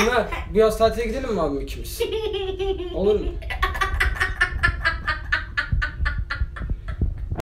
Tuna bu yaz tatile gidelim mi abim ikimiz? Olur mu?